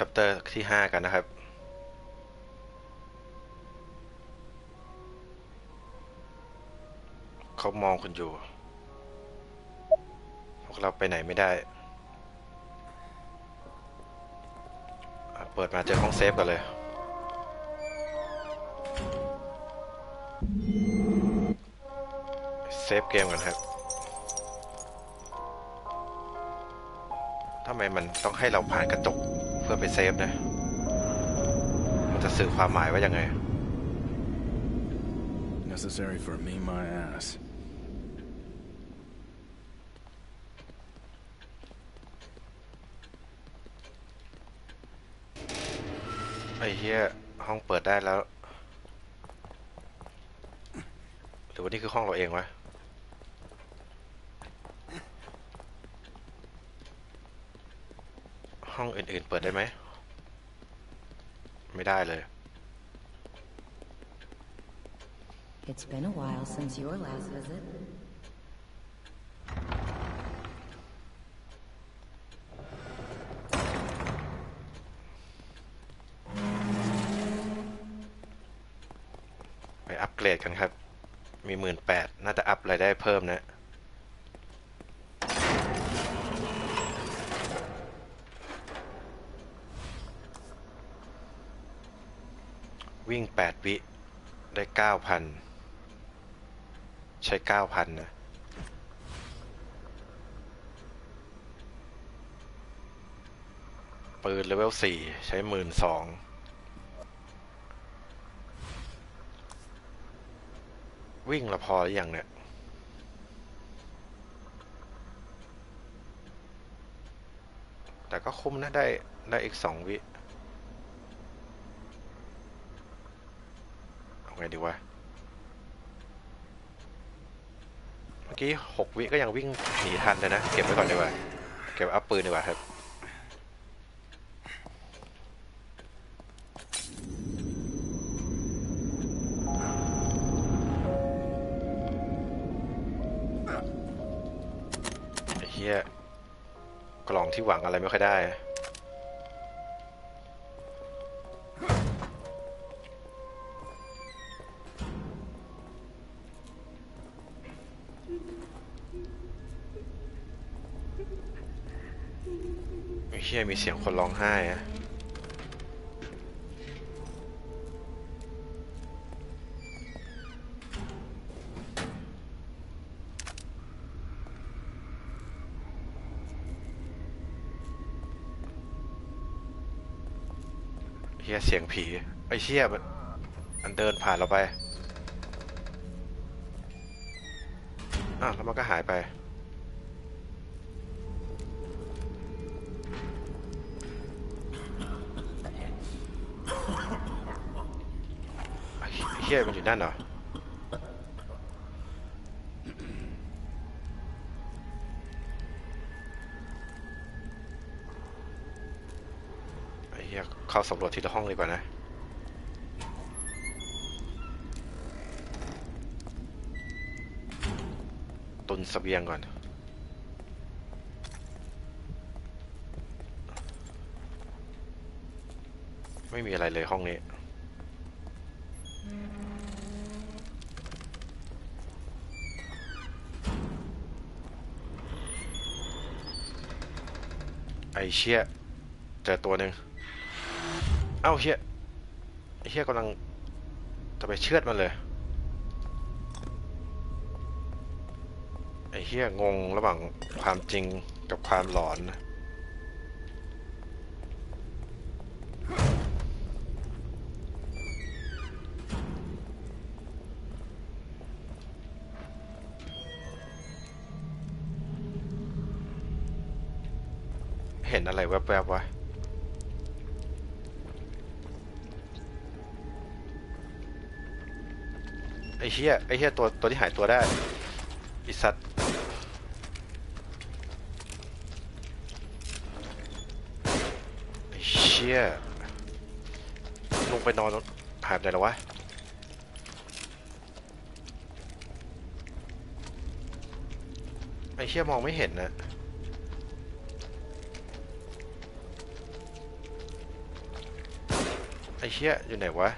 chapter ที่ห้ากันนะครับ เขามองคุณอยู่ พวกเราไปไหนไม่ได้ เปิดมาเจอห้อง save กันเลย save เกมกันครับทำไมมันต้องให้เราผ่านกระจก เพื่อไปเซฟนะ มันจะสื่อความหมายว่ายังไง Necessary for me, my ass. ไอ้เหี้ยห้องเปิดได้แล้ว หรือว่านี่คือห้องเราเองวะ ห้องอื่นๆ เปิดได้ไหม ไม่ได้เลย It's been a while since your last visit. ไปอัปเกรดกันครับ มีหมื่นแปดน่าจะอัพรายได้เพิ่มนะ วิ่งแปดวิ ได้เก้าพันใช้เก้าพันนะ ปืนเลเวลสี่ใช้หมื่นสองวิ่งละพอหรือยังเนี่ยแต่ก็คุ้มนะได้ได้อีกสองวิ เอาไงดีวะ เมื่อกี้หกวิก็ยังวิ่งหนีทันเลยนะ เก็บไว้ก่อนดีกว่า เก็บอัพปืนดีกว่าครับไอ้เฮียกล่องที่หวังอะไรไม่ค่อยได้ ไอ้ยมีเสียงคนร้องไห้อะเฮียเสียงผีไอ้เชี่ยมันมันเดินผ่านเราไปอ้าวแล้วมันก็หายไป ยมันอยู่นั่นเหรอไอ้เฮียเข้าสำรวจทีละห้องดีกว่านะตุนสเสบียงก่อนไม่มีอะไรเลยห้องนี้ เชี่ยเจอตัวหนึ่งเอ้าเชี่ยไอเชี่ยกำลังจะไปเชือดมันเลยไอเชี่ยงงระหว่างความจริงกับความหลอนนะ เหี้ยไอ้เหี้ยตัวตัวที่หายตัวได้ไอิสัตว์ไอ้เชี่ยลงไปนอนหายไปไหนแล้ววะไอ้เชี่ยมองไม่เห็นนะไอ้เชี่ยอยู่ไหนวะ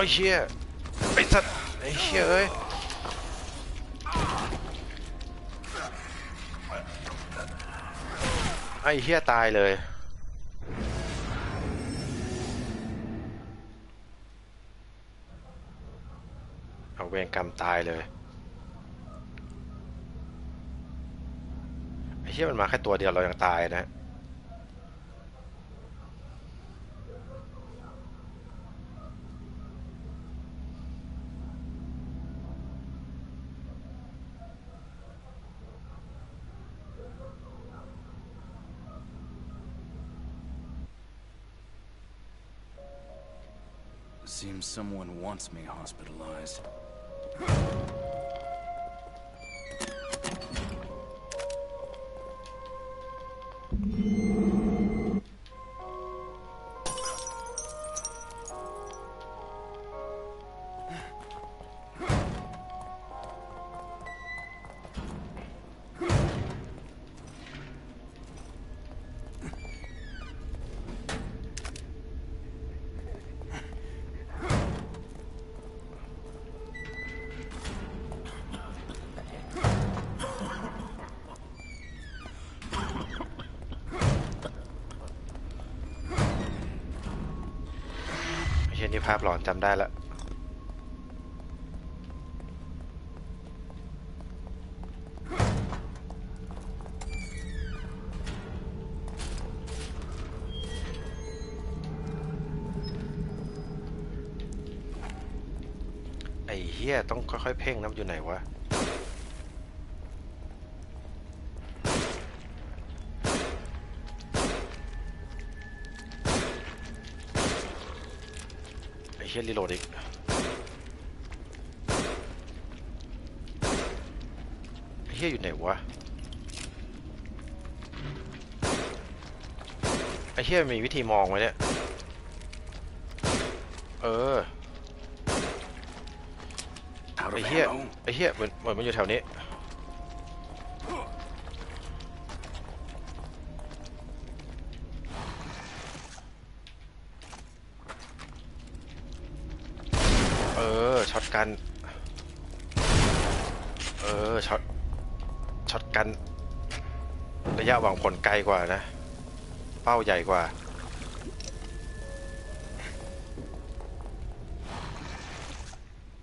ไอ้เชี่ยไอ้สัตว์ไอ้เชี่ยเอ้ยไอ้เชี่ยตายเลยเอาเวรกรรมตายเลยไอ้เชี่ยมันมาแค่ตัวเดียวเรายังตายนะ someone wants me hospitalized. าพหลอนจำได้ละไอ้เฮียต้องค่อยๆเพ่งน้ำอยู่ไหนวะ เฮียรีโหลดอีกไอ้เฮียอยู่ไหนวะไอ้เฮียมีวิธีมองไหมเนี่ย เออ Out ไอ้ of เหี้ย ammo. ไอ้เหี้ยเหมือนเหมือนมันอยู่แถวนี้ กัน เออช็อตช็อตกัน ระยะหวังผลไกลกว่านะ เป้าใหญ่กว่า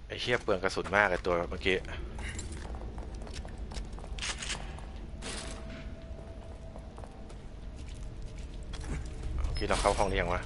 ไอ้เชี่ยเปลืองกระสุนมากเลยตัวเมื่อกี้เมื่อกี้เราเข้าห้องนี้ยังวะ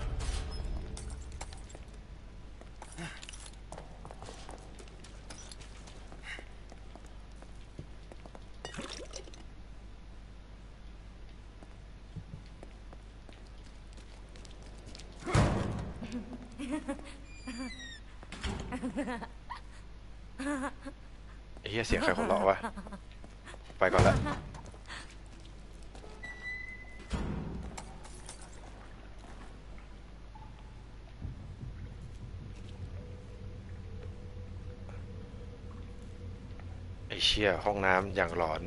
ไอ้เหี้ยเสียงใครหัวเราะวะ ไปก่อนละ ไอ้เชี่ยห้องน้ำอย่างหลอน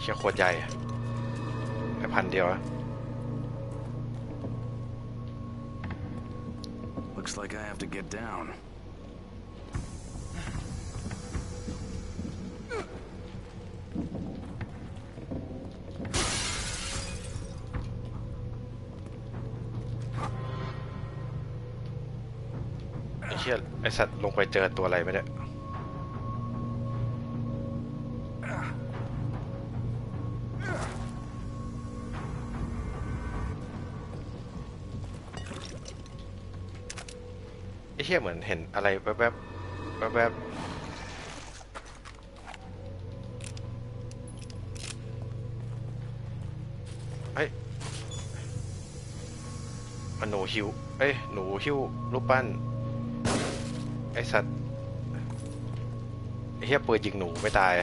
เชี่ยโคตรใหญ่แค่พันเดียวอะ Looks like I have to get down. สัตว์ลงไปเจอตัวอะไรไหมเนี่ยไอ้เชี่ยเหมือนเห็นอะไรแวบๆแวบๆเฮ้ยมันหนูหิว เอ้ย หนูหิวรูปปั้น ไอสัตว์ไอเฮียปืนยิงหนูไม่ตาย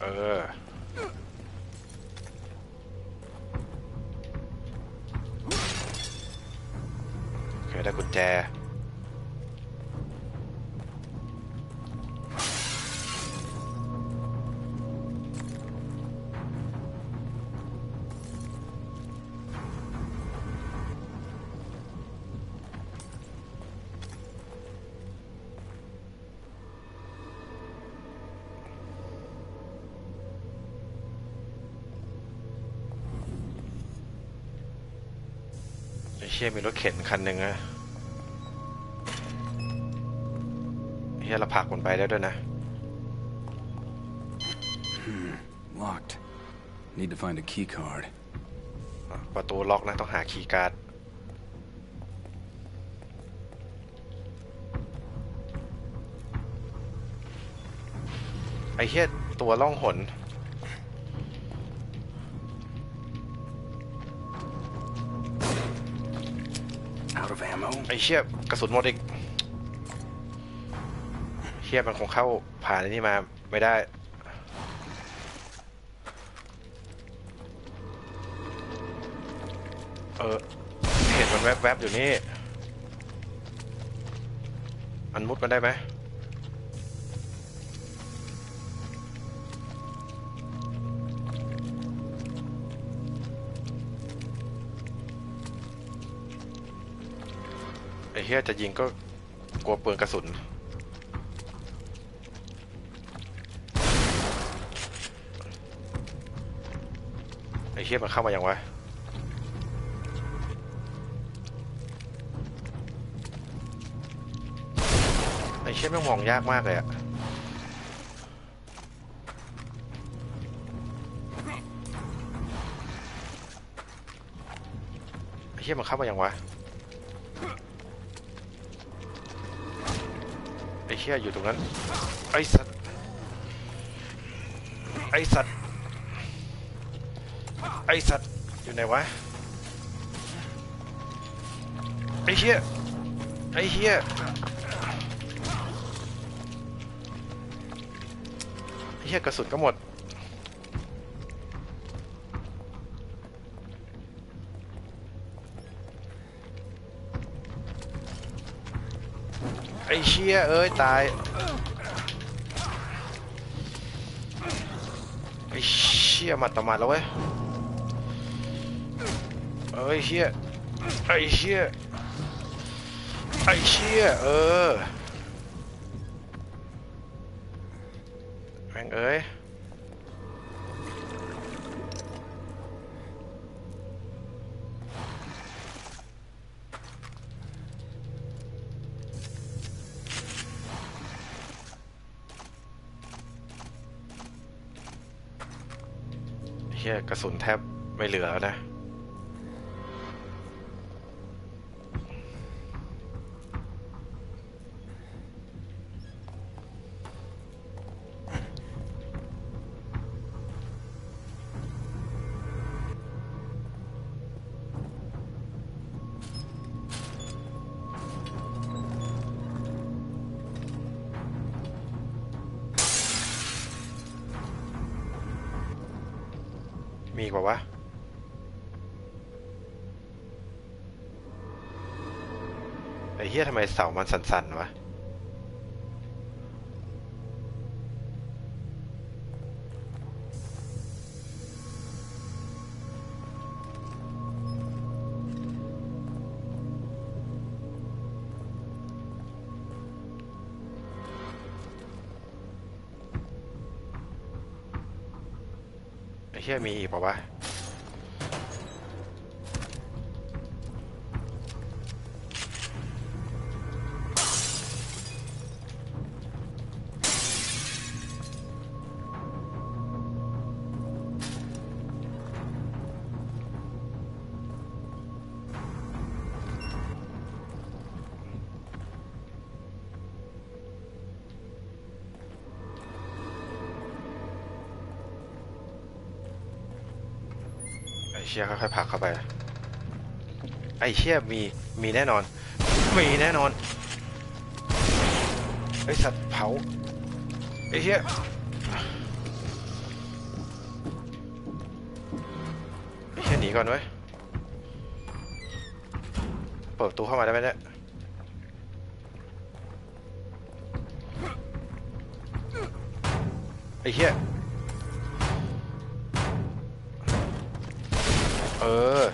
เออไได้กุญแจ ไอ้เชี่ยมีรถเข็นคันหนึ่งอะเหี้ยเราผลักมันไปได้ด้วยนะ Locked. Need to find a key card. ประตูล็อกนะต้องหา key card ไอเหี้ยตัวล่องหน เชี่ยกระสุนหมดอีกเชี่ยมันคงเข้าผ่านไอ้นี่มาไม่ได้ เออเห็นมันแวบๆอยู่นี่ มันมุดมันได้ไหม เฮียจะยิงก็กลัวเปลืองกระสุน ไอ้เฮียมันเข้ามายังวะไอ้เชี่ยแม่งมองยากมากเลยอะไอ้เชี่ยมันเข้ามายังวะ อ้เชี่ยอยู่ตรงนั้น ไอ้สัตว์ ไอ้สัตว์ ไอ้สัตว์ อยู่ไหนวะ ไอ้เชี่ยไอ้เชี่ยไอ้เชี่ยกระสุนก็หมด ชี่ยเอ้ยตายไอ้เชี่ยมาต่อมาแล้วเว้ยเอ้ยเชี่ยไอ้เชี่ยไอ้เชี่ยเออแม่งเอ้ย กระสุนแทบไม่เหลือแล้วนะ ไอ้เฮียทำไมเสามันสั่นๆวะเฮียมีอีกป่าวะ ชี่ยค่อยๆผลักเข้าไป ไอ้เชี่ยมี มีแน่นอน มีแน่นอน ไอ้สัตว์เผา ไอ้เชี่ยไอ้เชี่ยหนีก่อนไว้เปิดตูเข้ามาได้ไหมเนี่ยไอ้เชี่ย ออ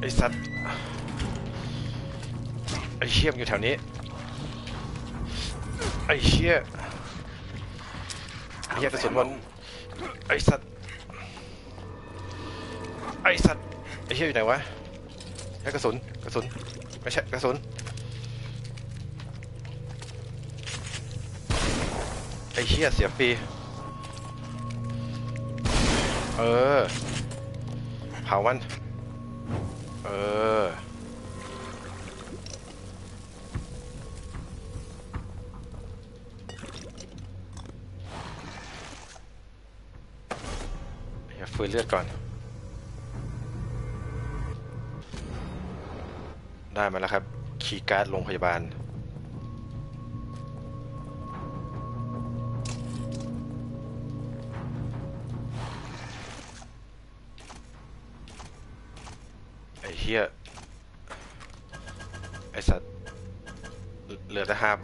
ไอ้สัตว์ ไอ้เชี่ยมอยู่แถวนี้ ไอ้เชี่ยไอ้เหี้ยกระสุนหมดไอ้สัตว์ ไอ้สัตว์ ไอ้เชี่ยอยู่ไหนวะไอ้กระสุน กระสุน ไม่ใช่กระสุน ไอ้เชี่ยเสียฟรี ออเผามันเออ อย่าฟื้นเลือดก่อน ได้มาแล้วครับ คีย์การ์ดโรงพยาบาล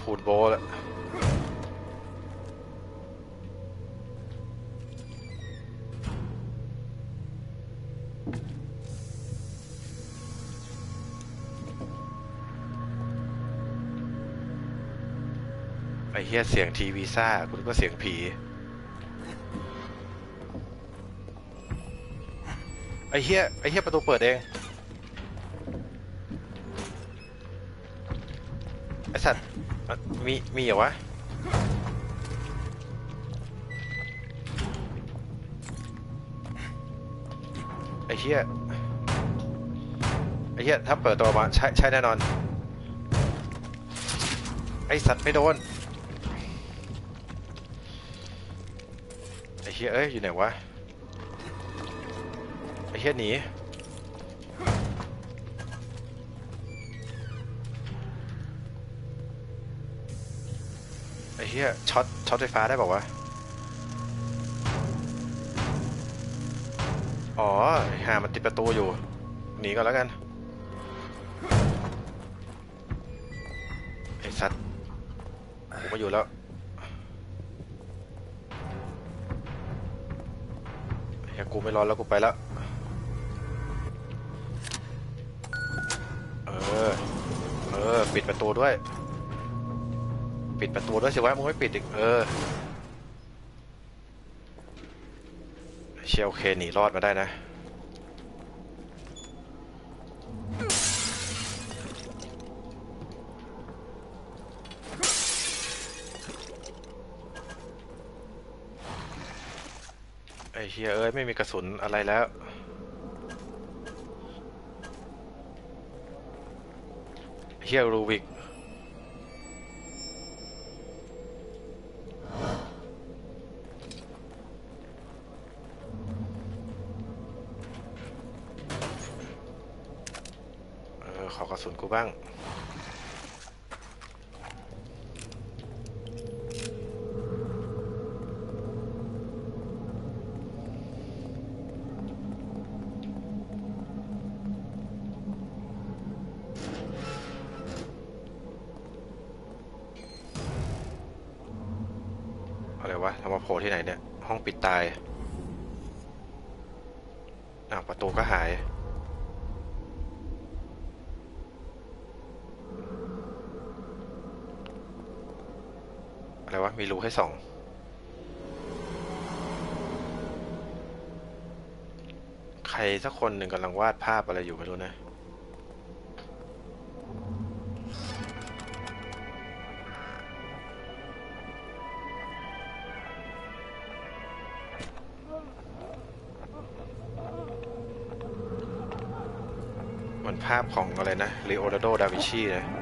พูนโบแล้วไอ้เหี้ยเสียงทีวีซ่ากูนึกว่าเสียงผีไอ้เหี้ยไอ้เหี้ยประตูเปิดเองไอ้สัตว์ มีมีเหรอวะไอ้เหี้ยไอ้เหี้ยถ้าเปิดตัวมาใช่ใช่แน่นอน ไอ้สัตว์ไม่โดน ไอ้เหี้ยเอ้ยอยู่ไหนวะ ไอ้เหี้ยหนี เฮียช็อตช็อตไฟฟ้าได้บอกว่าวะอ๋อห่ามันติดประตูอยู่ หนีก่อนแล้วกัน ไอ้สัตว์มาอยู่แล้วเฮียกูไม่รอแล้วกูไปแล้ว เออ เออ ปิดประตูด้วย ปิดประตูด้วยสิวะมึงไม่ปิดอีกเออ เชลเคหนีรอดมาได้นะ ไอเฮียเอ้ย ไม่มีกระสุนอะไรแล้วเฮียรูวิก บ้าง อะไรวะเรามาโผล่ที่ไหนเนี่ย ห้องปิดตายอ้าวประตูก็หาย อะไร วะมีรูให้ส่องใครสักคนหนึ่งกำลังวาดภาพอะไรอยู่ไม่รู้นะ มันภาพของอะไรนะเลโอนาร์โด ดาวิชีนะ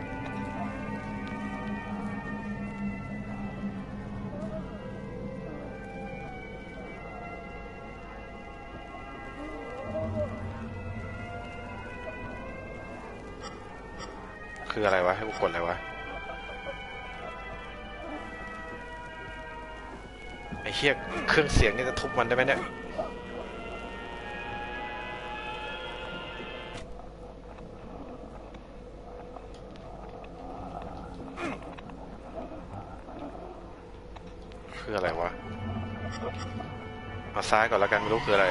กดอะไรวะ ไอ้เหี้ยเครื่องเสียงนี่จะทุบมันได้ไหมเนี่ยคืออะไรวะเอาซ้ายก่อนแล้วกันไม่รู้คืออะไร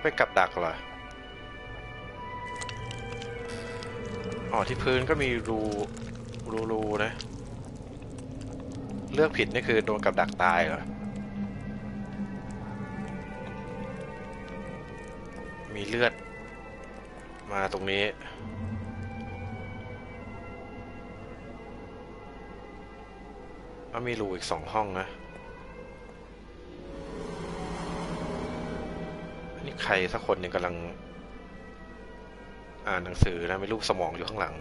ไปกับดักเหรอ อ๋อที่พื้นก็มีรูรูรูนะ เลือกผิดนี่คือโดนกับดักตายเหรอ มีเลือด มาตรงนี้แล้วมีรูอีกสองห้องนะนี่ใครสักคนหนึ่งกำลัง อ่านหนังสือนะมีรูปสมองอยู่ข้างหลัง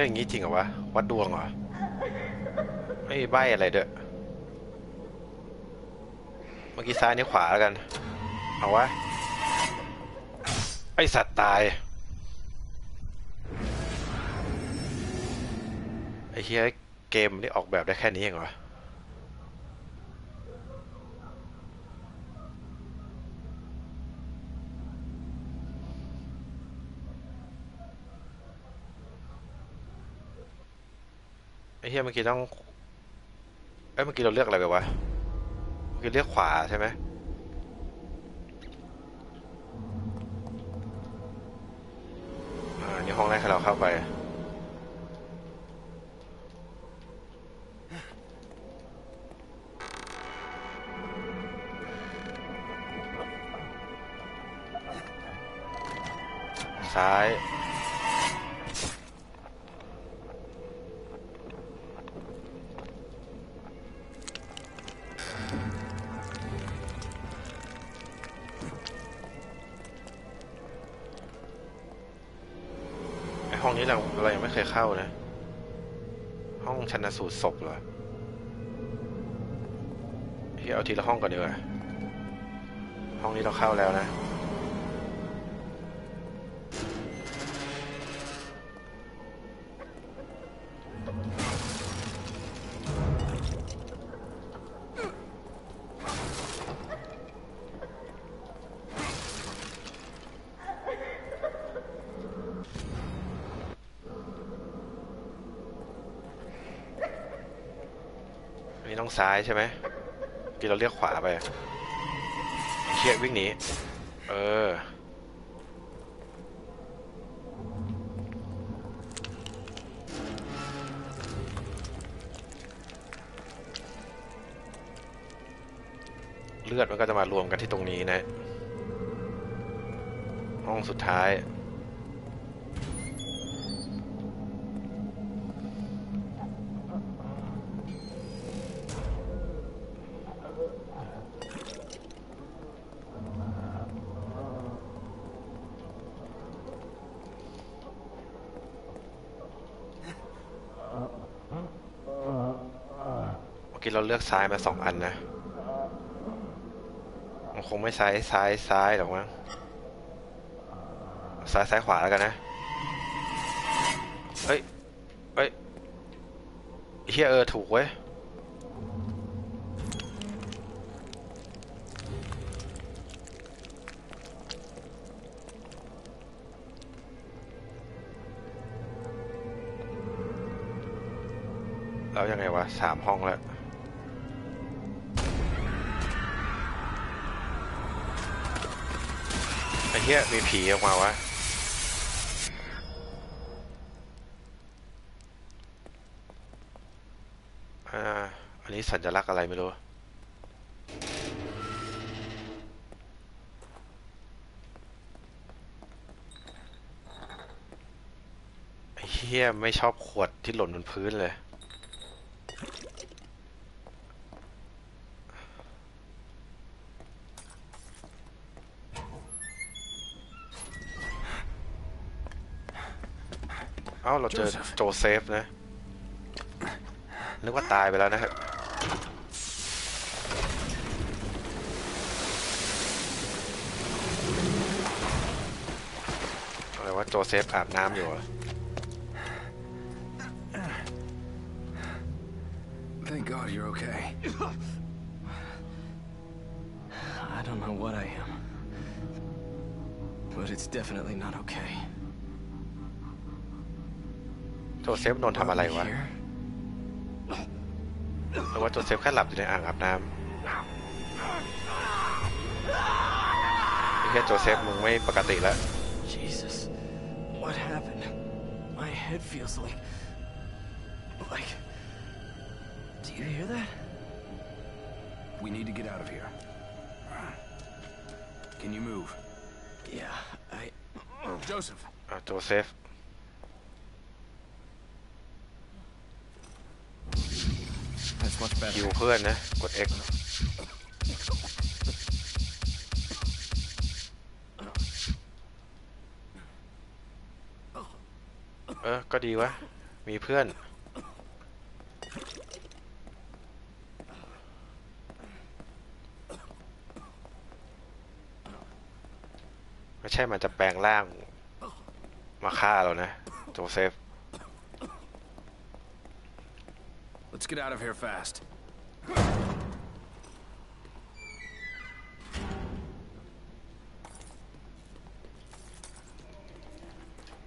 เล่นอย่างนี้จริงเหรอวะ วัดดวงเหรอ ไม่มีใบอะไรเด้อเมื่อกี้ซ้ายนี่ขวาแล้วกัน เอาวะ ไอสัตว์ตาย ไอเฮียเกมนี่ออกแบบได้แค่นี้เองเหรอ ไอ้เฮียเมื่อกี้ต้องเอ้ยเมื่อกี้เราเลือกอะไรไปวะเมื่อกี้เลือกขวาใช่ไหมอ่านี่ห้องแรกให้เราเข้าไปซ้าย ไม่เคยเข้านะ ห้องชันสูตรศพเหรอพี่เอาทีละห้องก่อนดีกว่า ห้องนี้เราเข้าแล้วนะ ซ้ายใช่ไหมกี้เราเลือกขวาไปเชี่ยวิ่งหนีเออเลือดมันก็จะมารวมกันที่ตรงนี้นะ ห้องสุดท้าย เราเลือกซ้ายมาสองอันนะมันคงไม่ซ้ายซ้ายซ้ายหรอกมั้งซ้ายซ้ายขวาแล้วกันนะเฮ้ยเฮ้ยเฮียเออถูกเว้ยแล้วยังไงวะสามห้องแล้ว เฮียมีผีออกมาวะอันนี้สัญลักษณ์อะไรไม่รู้ ไอ้เหี้ยไม่ชอบขวดที่หล่นบนพื้นเลย เราเจอโจเซฟนะนึกว่าตายไปแล้วนะครับอะไรวะโจเซฟอาบน้ำอยู่เหรอ Thank God you're okay. I don't know what I am, but it's definitely not okay. โจเซฟนอนทำอะไรวะ Here? หรือว่าโจเซฟแค่หลับอยู่ในอ่างอาบน้ำไอ้เฮียโจเซฟมึงไม่ปกติแล้ว Jesus. What happened? My head feels like. Like. Do you hear that? We need to get out of here. Can you move? Yeah, I. Joseph, อะโจเซฟ That's much คิ better. วเพื่อนนะ กด X เออ ก็ดีวะ มีเพื่อน ไม่ใช่มันจะแปลงร่าง มาฆ่าเรานะ โจเซฟ let's get out of here fast.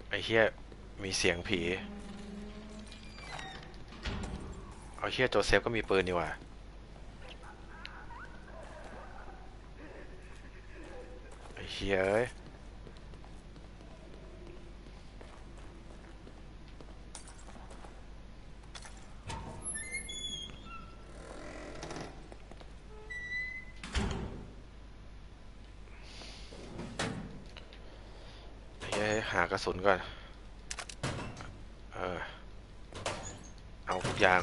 ไอ้เฮียมีเสียงผี เอาเฮียโจเซฟก็มีปืนนี่หว่าไอ้เฮียเอ้ย สุนก่อน เออ เอาทุกอย่าง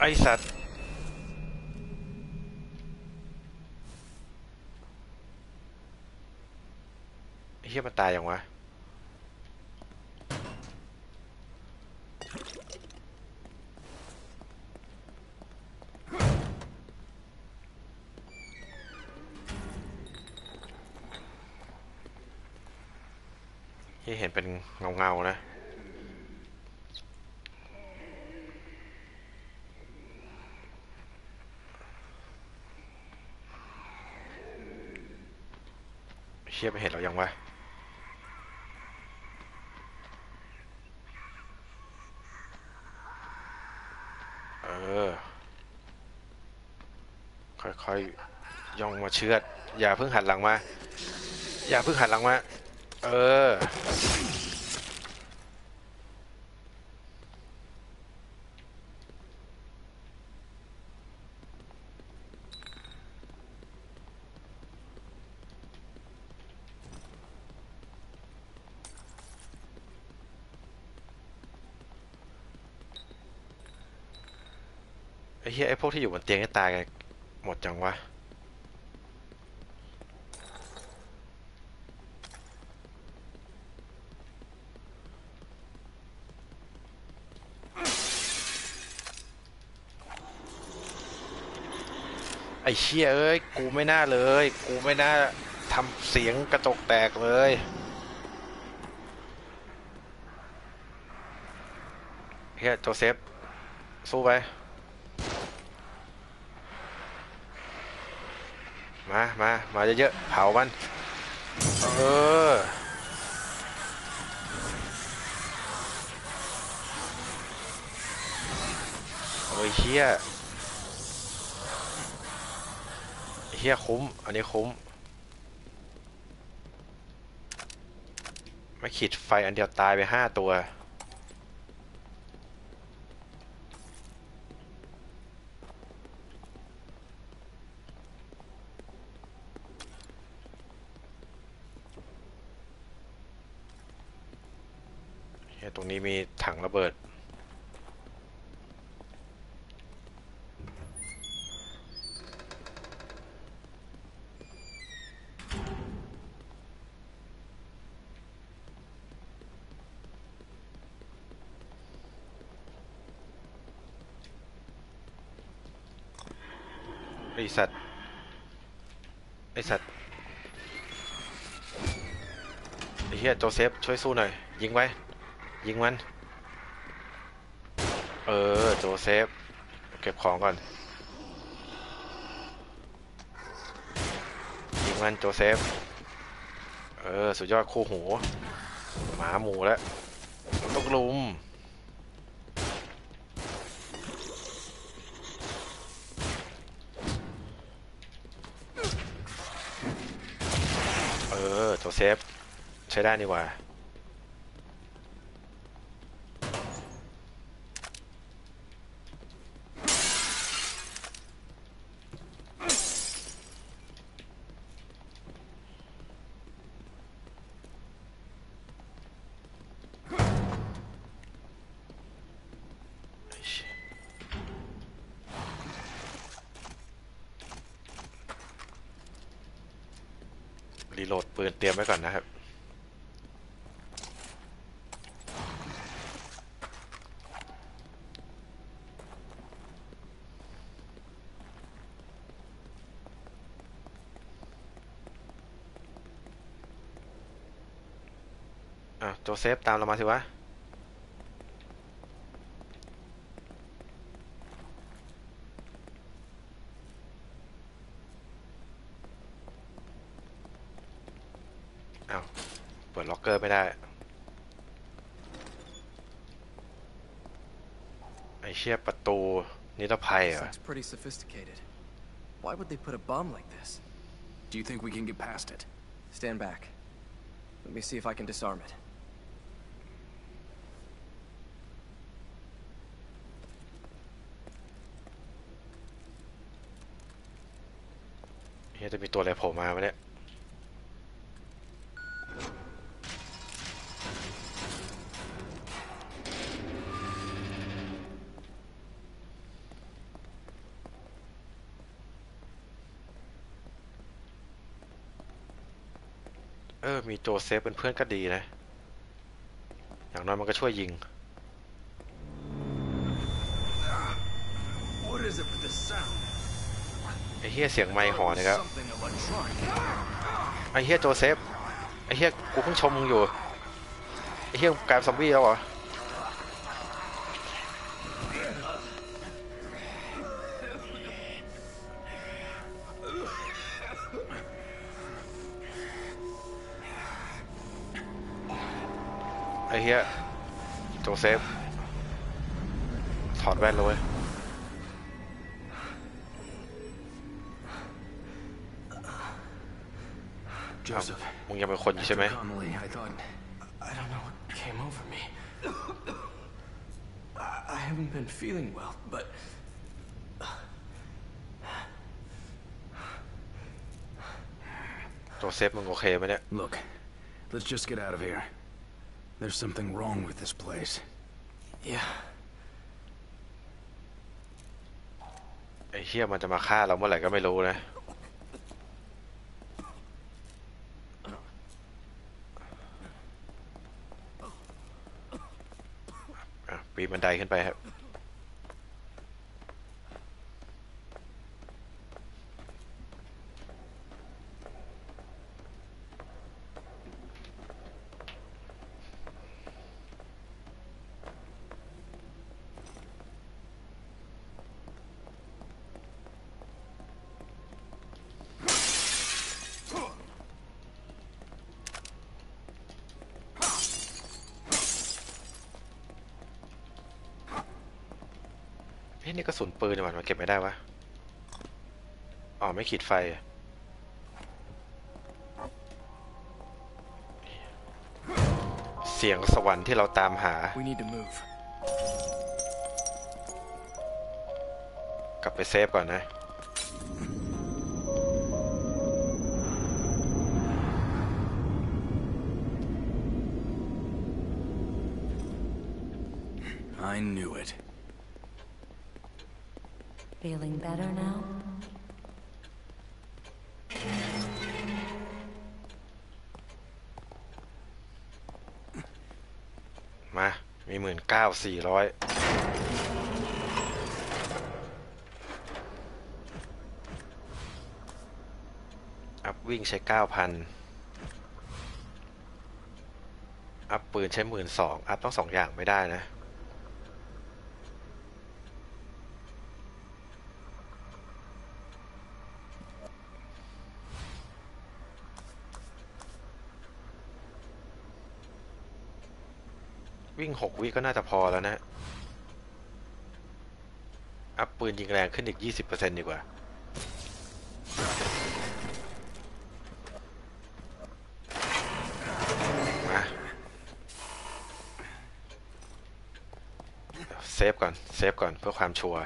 ไอสัตว์ เฮียมันตายยังวะ ที่เห็น เป็นเงาเงาๆนะเชี่ยไปเห็นเรายังวะเออ ค่อยๆย่องมาเชือด อย่าเพิ่งหันหลังมา อย่าเพิ่งหันหลังมา เออ ไอ้เหี้ยไอ้ พวกที่อยู่บนเตียงนี่ตายกันหมดจังวะไอ้เชี่ยเอ้ย กูไม่น่าเลย กูไม่น่าทำเสียงกระจกแตกเลย เฮียโจเซฟ สู้ไป มามามาเยอะๆเผามัน เออโอ้ยเฮียเฮียคุ้ม อันนี้คุ้ม ไม่ขีดไฟอันเดียวตายไปห้าตัว เฮียตรงนี้ มีถังระเบิด ไอสัตว์ ไอสัตว์ ไอเหี้ยโจเซฟ ช่วยสู้หน่อย ยิงไว้ ยิงมัน เออ โจเซฟ เก็บของก่อน ยิงมัน โจเซฟ เออ สุดยอดคู่หู หมาหมู่แล้วต้องรุมเออ โจเซฟ ใช้ได้นี่ว่า หลดปืนเตรียมไว้ก่อนนะครับอะโจเซฟตามเรามาสิวะ อ้าว เปิดล็อกเกอร์ไม่ได้ ไอเชี่ยประตูนิรภัย This เหรอ looks pretty sophisticated. Why would they put a bomb like this? Do you think we can get past it? Stand back. Let me see if I can disarm it. เฮียจะมีตัวอะไรโผล่มาวะเนี่ย โจเซฟเป็นเพื่อนก็ดีนะ อย่างน้อยมันก็ช่วยยิง What is it with the sound? ไอ้เฮียเสียงไมค์หอนี่ครับ Something electronic. ไอ้เฮียโจเซฟ ไอ้เฮียกูเพิ่งชมมึงอยู่ ไอ้เฮียกลายเป็นซอมบี้แล้วเหรอ เฮียโจเซฟ ถอดแว่นเลยเว้ย Joseph. มึงยังเป็นคนอยู่ใช่ไหม Connolly, I thought. I don't know what came over me. I, I haven't been feeling well, but โจเซฟมึงโอเคไหมเนี่ย Look, let's just get out of here. There's something wrong with this place. yeah. ไอ้เฮียมันจะมาฆ่าเราเมื่อไหร่ก็ไม่รู้นะอะปีนบันไดขึ้นไปครับ นี่กระสุนปืนนี่หว่ามันเก็บไม่ได้วะ อ๋อ ไม่ขีดไฟ เสียงสวรรค์ที่เราตามหา We need to move. กลับไปเซฟก่อนนะ สี่ร้อยอัพวิ่งใช้เก้าพันอัพปืนใช้หมื่นสองอัพต้องสองอย่างไม่ได้นะ หกวิก็น่าจะพอแล้วนะ up ปืนยิงแรงขึ้นอีกยี่สิบเปอร์เซ็นต์ดีกว่า มา save ก่อน save ก่อนเพื่อความชัวร์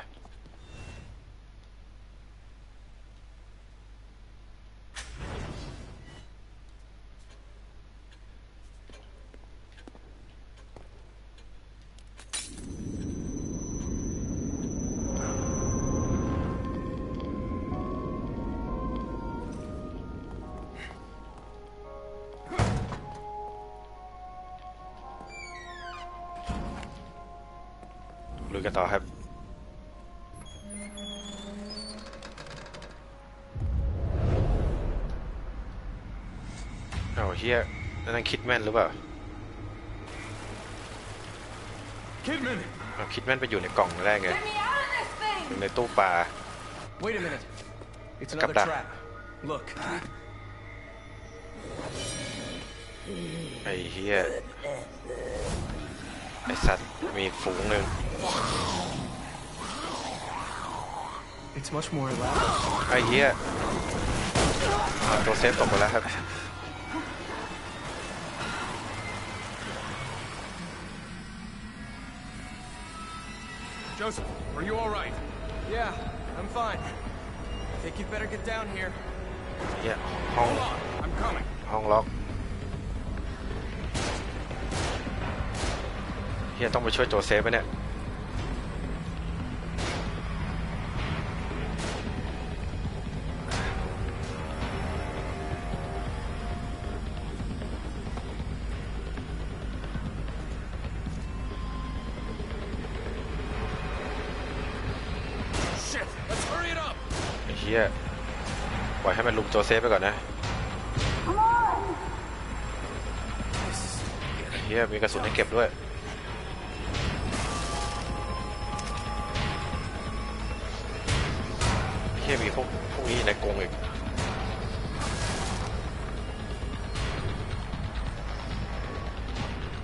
กันต่อครับเอาเฮียนั่นคิดแม่นหรือเปล่า Kidman! เอาคิดแม่นไปอยู่ในกล่องแรกไง Get me out of this thing! อยู่ในตู้ปลา Wait a minute. It's Come another back. trap. Look. ไอ้เฮียไอสัตว์มีอีกฝูงหนึ่ง It's much more elaborate. ไอ้เฮียอ่าตัวเซฟตกไปแล้วครับ Joseph, are you alright? Yeah, I'm fine. Think you'd better get down here. เฮียห้อง Hold on, I'm coming. ห้องล็อกเฮียต้องไปช่วยโจเซฟไหมเนี่ย ล่อยให้มันลุมโจเซฟไปก่อนนะไอ้เฮียมีกระสุนให้เก็บด้วยเฮียมีพวกพวกนี้ในกรงอีก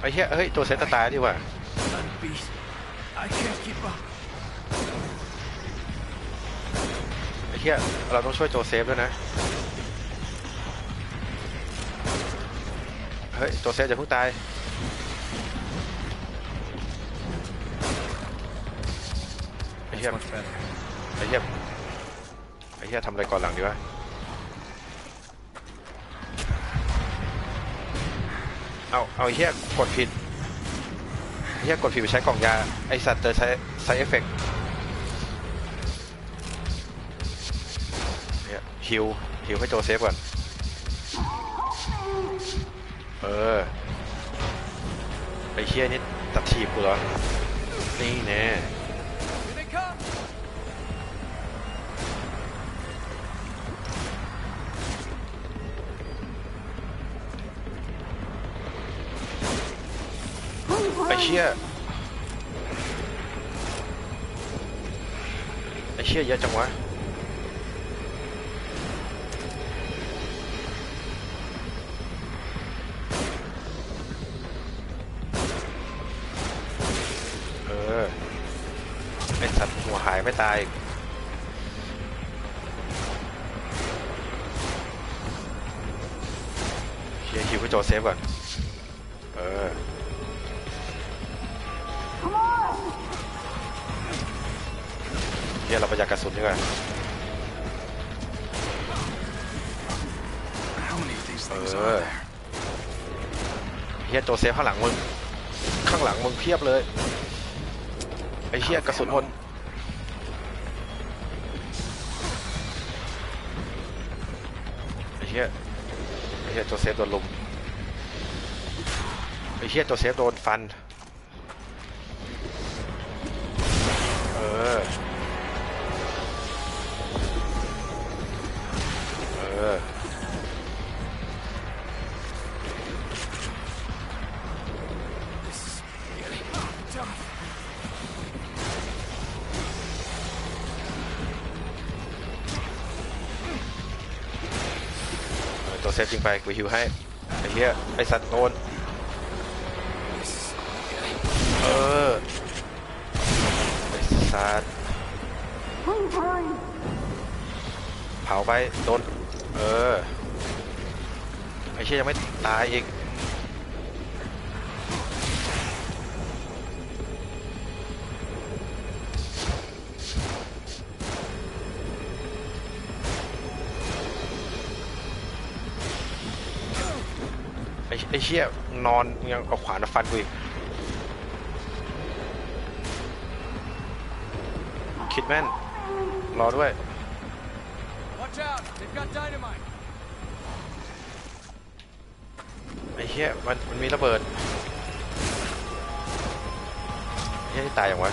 ไอ้เฮียเฮ้ย ตัวเซฟจะตายดีกว่าไอ้เฮียเราต้องช่วยโจเซฟด้วยนะ เฮ้ยโจเซฟอย่าเพิ่งตาย ไอ้เหี้ยไอ้เหี้ยไอ้เหี้ยทำอะไรก่อนหลังดีวะเอา เอาเหี้ยกดผิดเหี้ยกดผิดไปใช้กล่องยา ไอสัตว์จะใช้ใช้เหี้ยฮิวฮิวให้โจเซฟก่อน เออไอ้เฮียนี่ตัดทีบกูเหรอ นี่แน่ไอ้เชี่ยไอ้เชี่ยเยอะจังวะ ไม่ตายอีกเชียร์คิวให้โจเซฟก่อน เออเฮียเราประหยัดกระสุนดีกว่า How many of these things Uh. are there? เฮียโจเซฟข้างหลังมึง ข้างหลังมึงเพียบเลย ไอ้เฮียกระสุนหมด เฮียโจเซฟโดนลุมไอเฮียโจเซฟโดนฟัน กูฮิวให้ไอ้เหี้ยไอ้สัตว์โดนเออไอ้สัตว์เผาไปโดนเออไอ้เชี่ยยังไม่ตายอีก ชี่ยนอนยังเอาขวานมาฟันกูอีกคิดแม่น รอด้วย Watch out! They've got dynamite! ไอ้เหี้ยมันมันมีระเบิดไอ้เหี้ยนี่ตายอย่างวะ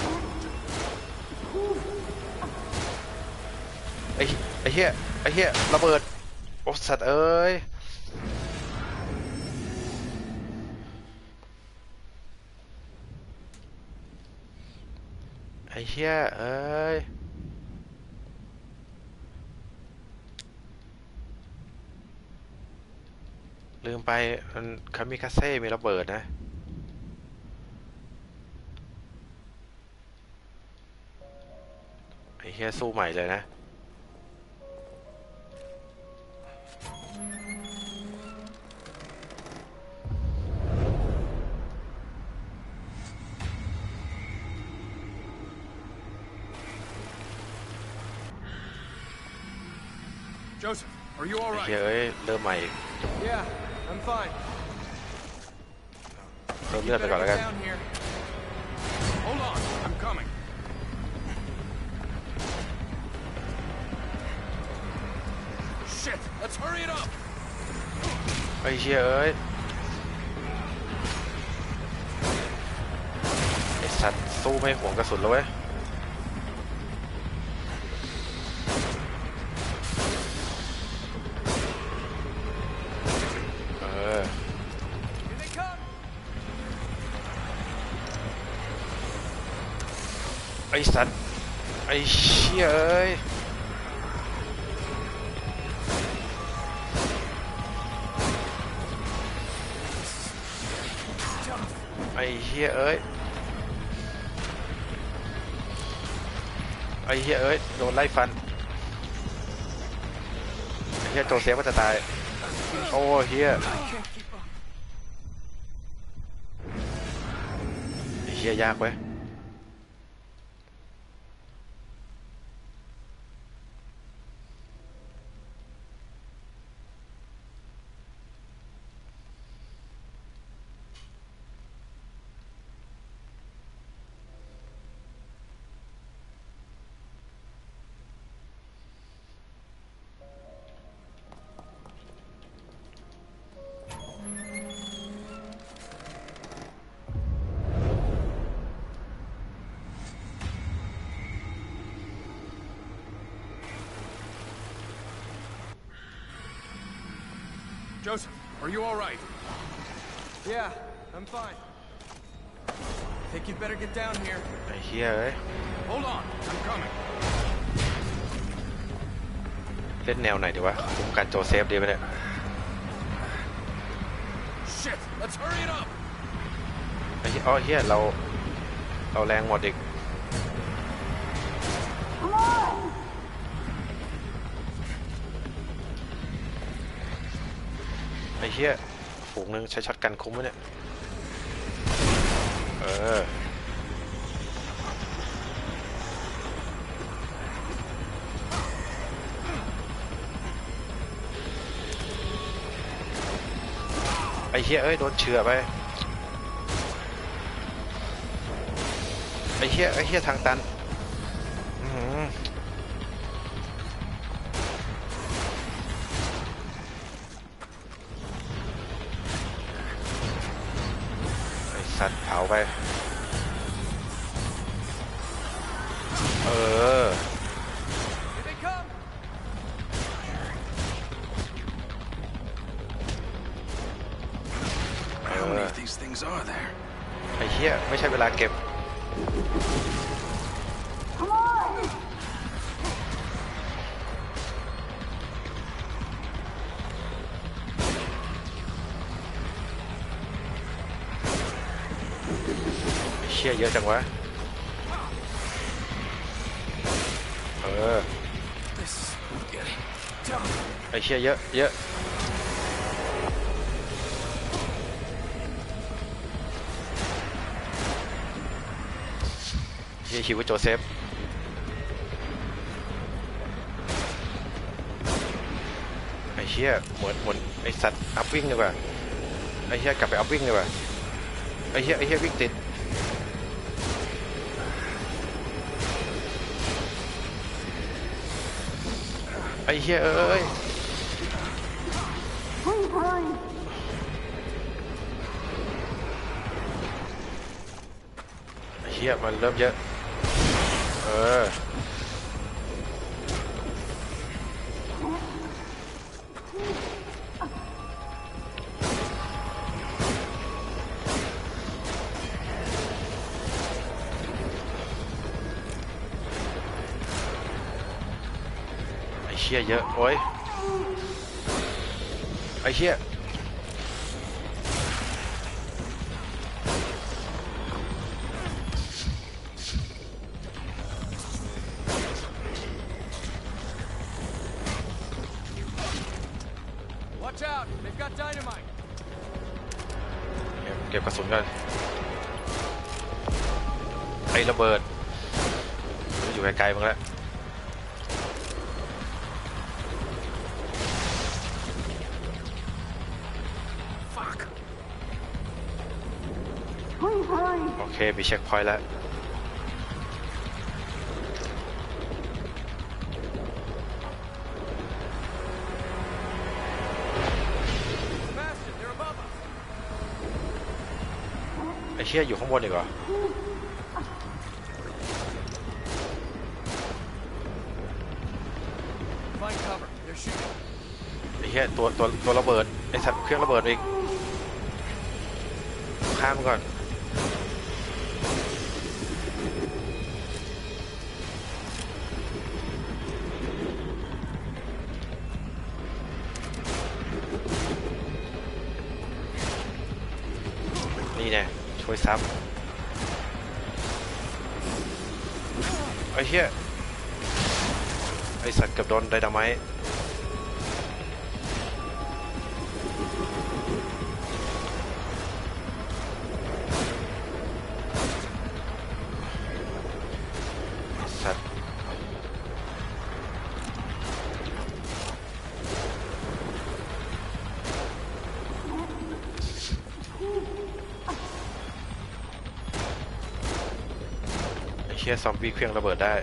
ไอ้ไอ้เหี้ยไอ้เหี้ยระเบิดโอ้สัตว์เอ้ย อ้เหี้ยเอ้ยลืมไปมันคามิคาเซ่มีระเบิดนะไอ้เฮียสู้ใหม่เลยนะ Joseph, are you all ไอ้ right? เฮียเอ้ย เริ่มใหม่อีก Yeah, I'm fine. เริ่มเลือดไปก่อนแล้วกัน down here. Hold on, I'm coming. Shit, let's hurry it up. ไอ้เฮียเอ้ย ไอ้สัตว์สู้ไม่ห่วงกระสุนแล้วเว้ย ไอ้เชี่ยเอ้ยไอ้เฮียเอ้ยไอ้เฮียเอ้ยโดนไล่ฟันไอ้เฮียโจเซฟก็จะตายโอ้เฮียไอ้เฮียยากเว้ย Joseph, are you all right? Yeah, I'm fine. Think you'd better get down here. ไอ้เฮียเอ้ย Hold on, I'm coming. เล่นแนวไหนดีวะคุ้มกันโจเซฟดีไหมเนี่ย Shit, let's hurry it up. ไอ้เหี้ยอ๋อเฮียเรา เราแรงหมดอีก ฮียฝูงหนึ่งใช้ช็อตกันคุ้มไหมเนี่ย เออ ไอ้เฮียเอ้ย โดนเฉือไป ไอ้เฮียไอ้เฮียทางตัน อะจังวะ เออ ไอเชี่ยเยอะ เยอะเฮียคิวโจเซฟไอเชี่ยหมือนเหมือนไอสัตว์อัพวิ่งดีกว่าไอเชี่ยกลับไปอัพวิ่งดีกว่าไอเชี่ยไอเชี่ยวิ่งติด อเหี้ยเอ้ยไอ้เฮียมันเริ่มเยอะ เออ เชี่ยเยอะ โอ้ยไอ้เชี่ย มีเช็คพอยต์แล้วไอ้เชี่ยอยู่ข้างบนอีกเหรอไอ้เชี่ยตัวตัวตัวระเบิด ไอ้สัตว์เครื่องระเบิดอีกข้ามก่อน อ้สัตว์เกับโดนไดนาไมสัตว์ไอ้เชี่ยซอมบี้เครื่องระเบิดได้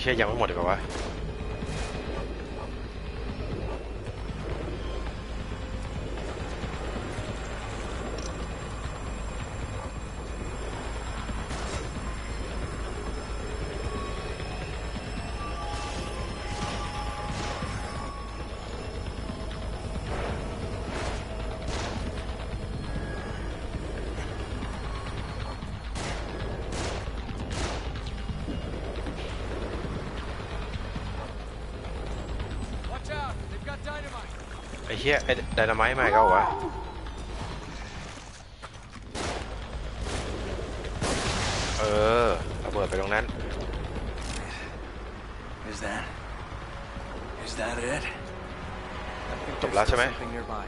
เชี่ยยังไม่หมด เชี่ยไอ้ไดนาไมต์มาอีกแล้วเหรอวะเออระเบิดไปตรงนั้น Is that? Is that it? I think Top there's laatste still mee. something nearby.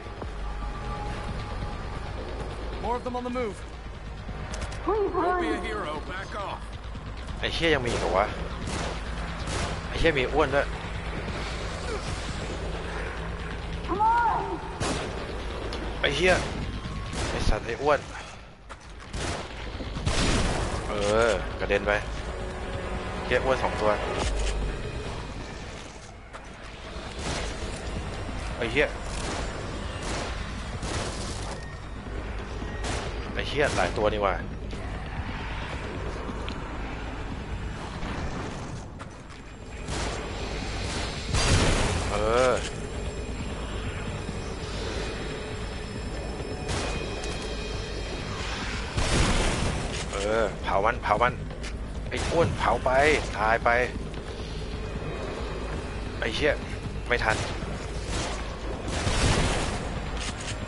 More of them on the move. Don't be a hero. Back off. ไอ้เฮียยังมีอีกเหรอวะไอ้เฮียมีอ้วนด้วย ไอ้เฮี้ยไอ้สัตว์ไอ้อ้วน เออกระเด็นไปเฮียอ้วนสองตัวไอ้เฮี้ยไอ้เฮี้ยหลายตัวนี่ว่ะเออ มันเผามันไอ้อ้วนเผาไปตายไปไอ้เชี่ยไม่ทัน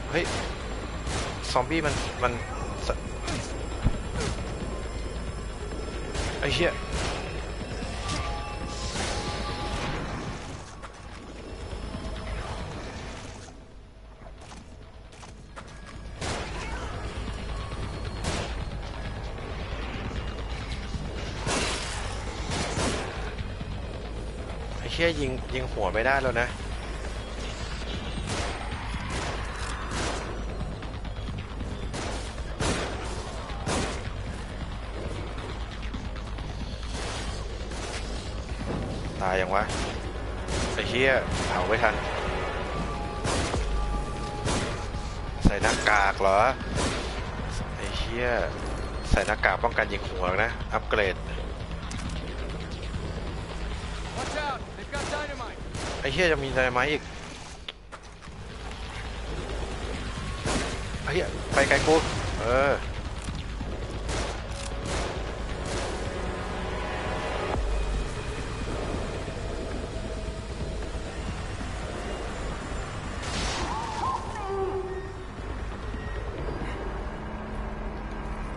เฮ้ยซอมบี้มันมันไอ้เชี่ย ยยิงยิงหัวไม่ได้แล้วนะตายยังวะไอ้เชี่ยเผาไม่ทัน ใส่หน้ากากเหรอ ไอ้เชี่ยใส่หน้ากากป้องกันยิงหัวนะ อัปเกรด อ้เหี้ยจะมีอะไรไหมอีกไอ้เหี้ยไปไกลกูเออ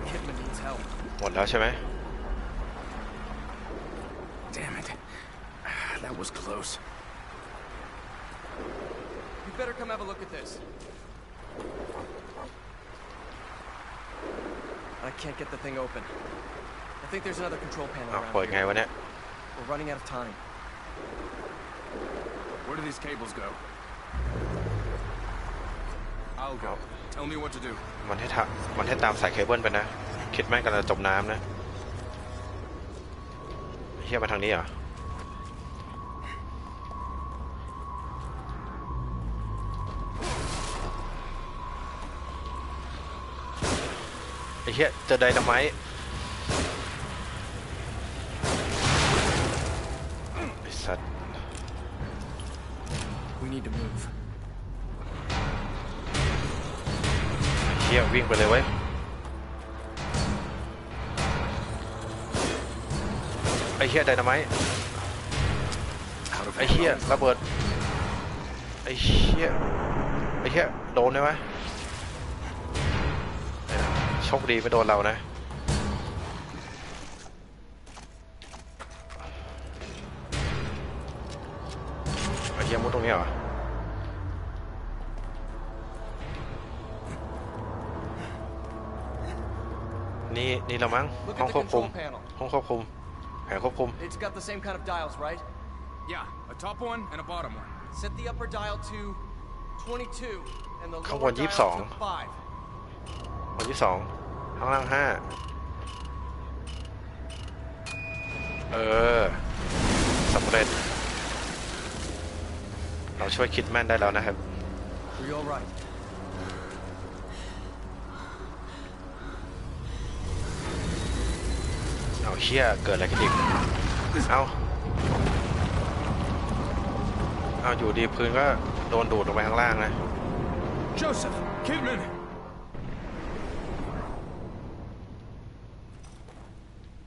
Kidman needs help. หมดแล้วใช่ไหม Damn it. That was close. You better come have a look at this. I can't get the thing open. I think there's another control panel อ้าว around เปิดไง here. วะเนี่ย We're running out of time. Where do these cables go? I'll go. Tell me what to do. มันให้ทำมันให้ตามสายเคเบิลไปนะ คิดแม่งกำลังจมน้ำนะเฮียมาทางนี้เหรอ ไอ้เฮียเจอไดนาไมต์ไอ้สัตว์ We need to move. เฮียวิ่งไปเลยเว้ย ไอ้เฮียไดนาไมต์ Out of ไอ้เฮียระเบิด ไอ้เฮียไอ้เฮียโดนได้ไหมโชคดีไม่โดนเรานะ นี่นี่เรามั้ง Look ห้อง at คว the บคุม control panel. ห้องควบคุมแผงควบคุม It's got the same kind of dials, right? Yeah, a top one and a bottom one. Set the upper dial to 22 and the ข้างบ lower น dial 22 to 5. วันที่สองข้างล่างห้าเออสำเร็จ เราช่วยคิดแม่นได้แล้วนะครับ เอาเชี่ยเกิดอะไรขึ้นอีกเอาเอาอยู่ดีพื้นก็โดนดูดลงไปข้างล่างนะ Joseph! Kidman!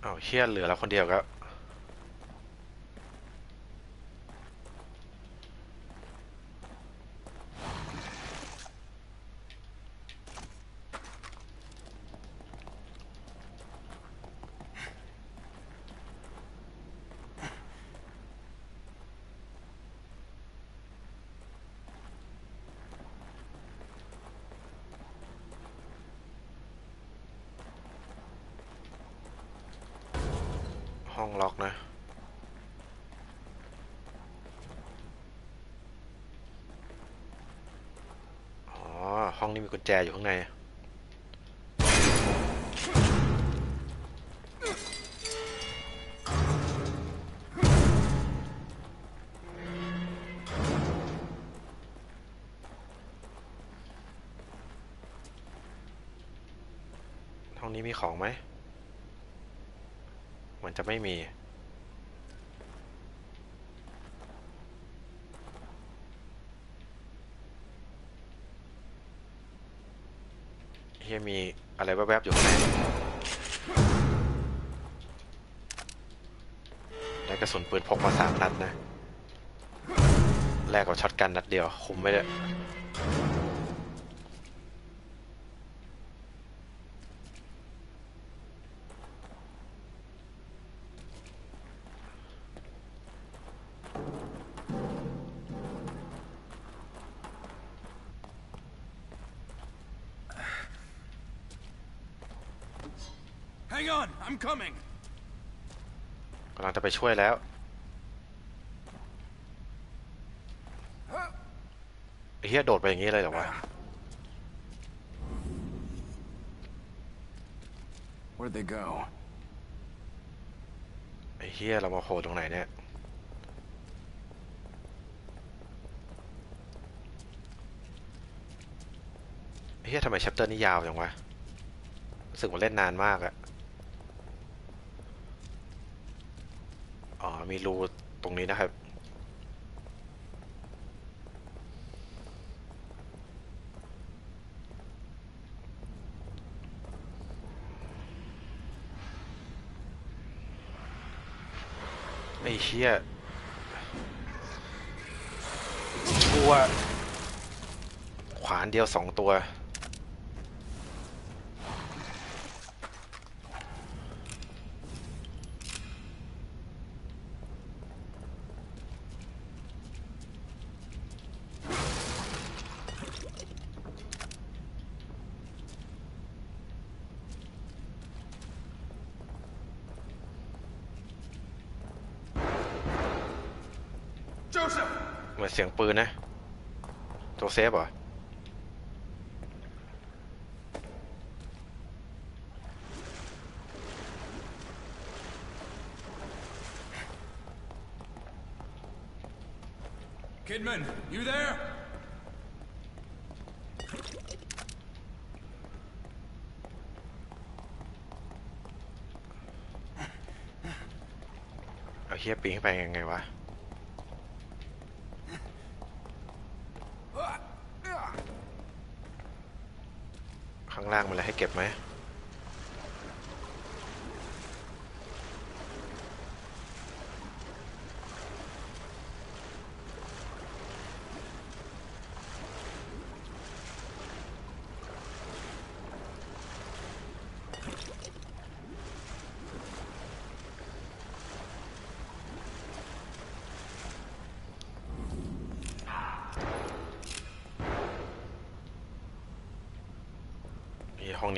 เอาเชี่ยเหลือเราคนเดียวก็ ห้องล็อกนะ อ๋อ ห้องนี้มีกุญแจอยู่ข้างใน วบๆอยู่ข้างในได้กระสุนปืนพกมาสามนัดนะ แลกกับช็อตกันนัดเดียว คุมไม่ได้ I'm coming. กำลังจะไปช่วยแล้วไอ้เฮียโดดไปอย่างนี้เลยเหรอวะ Where'd they go? ไอ้เฮียเรามาโผล่ตรงไหนเนี่ยไอ้เฮียทำไมแชปเตอร์นี้ยาวจังวะ รู้สึกว่าเล่นนานมากอะอ๋อ มีรูตรงนี้นะครับ ไอ้เชี่ยชัวขวานเดียวสองตัว Joseph! เห มือนเสียงปืนนะโจเซฟเหรอ Kidman, you there? เอาเฮียปีนขึ้นไปยังไงวะ มันอะไรให้เก็บไหม